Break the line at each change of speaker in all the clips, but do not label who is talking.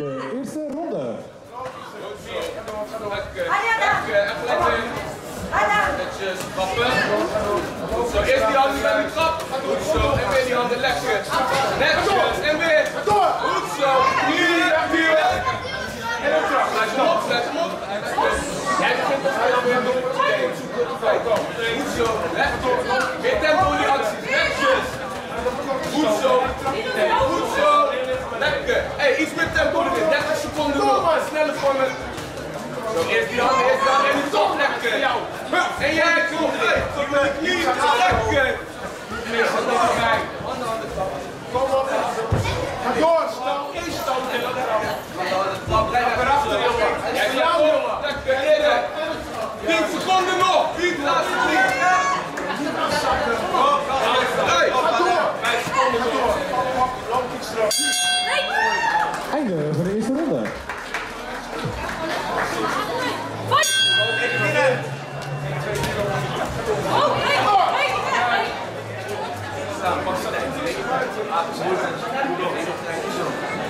De eerste ronde.
Zo, eerst die handen bij de trap. Goed zo, en weer die handen lekker. Netjes, en weer. Goed zo, hier, hier. En dan trap. Sluit hem op, sluit hem op. Jij begint tot de vijf. Goed zo, lekker. Meer tempo in die acties, netjes. Goed zo, goed zo. Lekker. Hey, iets meer tempo erin. 30 seconden nog. Sneller voor me. Zo, eerst die handen, eerst die handen en die top lekker. En jij uit, tot met de knieën, lekker. Eerst dat nog bij. アプローチ。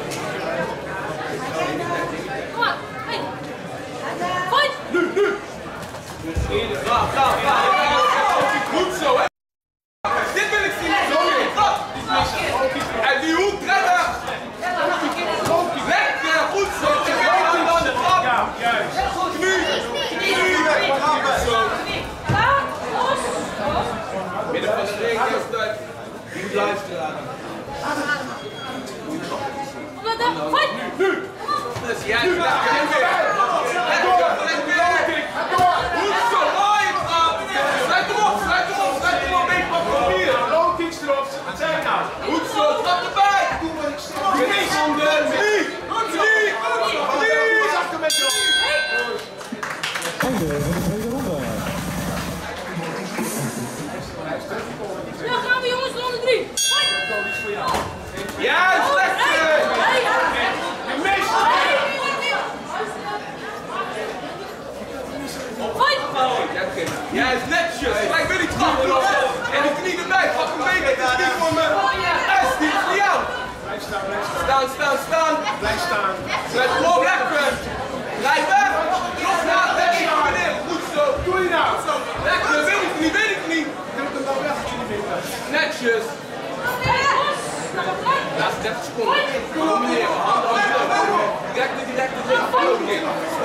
Je moet luisteren. Dus jij lekker en weer. Lekker, op, lekker.
Blijf
weg. Na, lekker naar beneden. Goed zo.
Doe je nou?
Zo. Lekker, weet ik niet, weet ik niet.
Weg.
Netjes. Laatste 30 seconden. Combineren. Handen op de lucht. Direct.